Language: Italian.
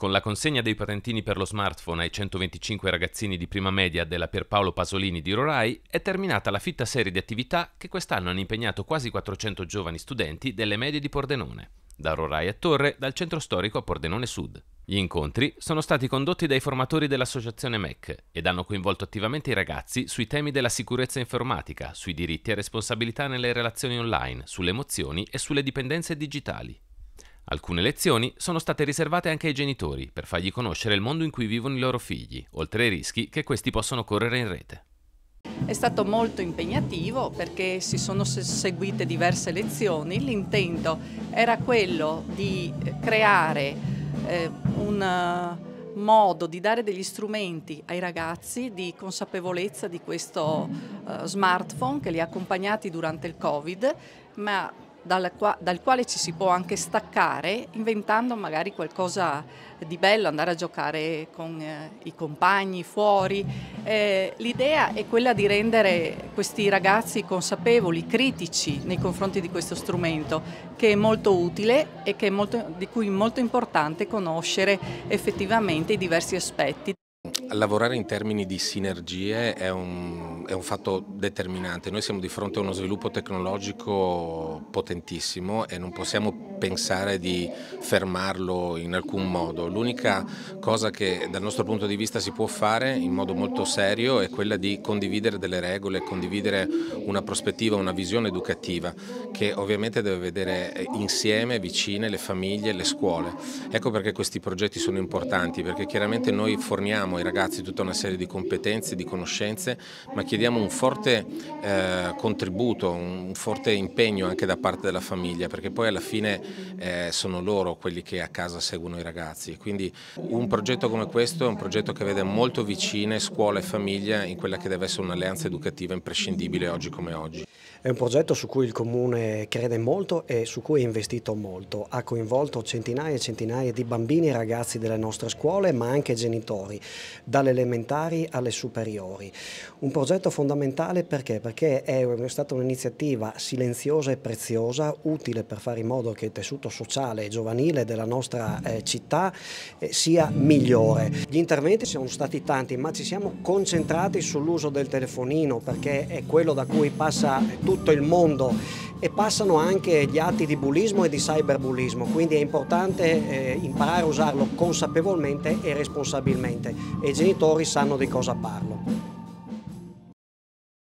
Con la consegna dei patentini per lo smartphone ai 125 ragazzini di prima media della Pierpaolo Pasolini di Rorai è terminata la fitta serie di attività che quest'anno hanno impegnato quasi 400 giovani studenti delle medie di Pordenone, da Rorai a Torre, dal centro storico a Pordenone Sud. Gli incontri sono stati condotti dai formatori dell'associazione MEC ed hanno coinvolto attivamente i ragazzi sui temi della sicurezza informatica, sui diritti e responsabilità nelle relazioni online, sulle emozioni e sulle dipendenze digitali. Alcune lezioni sono state riservate anche ai genitori per fargli conoscere il mondo in cui vivono i loro figli, oltre ai rischi che questi possono correre in rete. È stato molto impegnativo perché si sono seguite diverse lezioni. L'intento era quello di creare eh, un eh, modo di dare degli strumenti ai ragazzi di consapevolezza di questo uh, smartphone che li ha accompagnati durante il Covid, ma dal, dal, quale ci si può anche staccare inventando magari qualcosa di bello, andare a giocare con eh, i compagni fuori. Eh, l'idea è quella di rendere questi ragazzi consapevoli, critici nei confronti di questo strumento, che è molto utile e molto, di cui è molto importante conoscere effettivamente i diversi aspetti. Lavorare in termini di sinergie è un, è un, fatto determinante, noi siamo di fronte a uno sviluppo tecnologico potentissimo e non possiamo pensare di fermarlo in alcun modo. L'unica cosa che dal nostro punto di vista si può fare in modo molto serio è quella di condividere delle regole, condividere una prospettiva, una visione educativa che ovviamente deve vedere insieme, vicine, le famiglie, le scuole. Ecco perché questi progetti sono importanti, perché chiaramente noi forniamo ai ragazzi tutta una serie di competenze, di conoscenze, ma chiediamo un forte eh, contributo, un forte impegno anche da parte della famiglia, perché poi alla fine eh, sono loro quelli che a casa seguono i ragazzi. Quindi un progetto come questo è un progetto che vede molto vicine scuola e famiglia in quella che deve essere un'alleanza educativa imprescindibile oggi come oggi. È un progetto su cui il Comune crede molto e su cui ha investito molto. Ha coinvolto centinaia e centinaia di bambini e ragazzi delle nostre scuole, ma anche genitori, dalle elementari alle superiori. Un progetto fondamentale perché? Perché è stata un'iniziativa silenziosa e preziosa, utile per fare in modo che il tessuto sociale e giovanile della nostra eh, città eh, sia migliore. Gli interventi sono stati tanti, ma ci siamo concentrati sull'uso del telefonino perché è quello da cui passa tutto il mondo e passano anche gli atti di bullismo e di cyberbullismo, quindi è importante eh, imparare a usarlo consapevolmente e responsabilmente e genitori sanno di cosa parlo.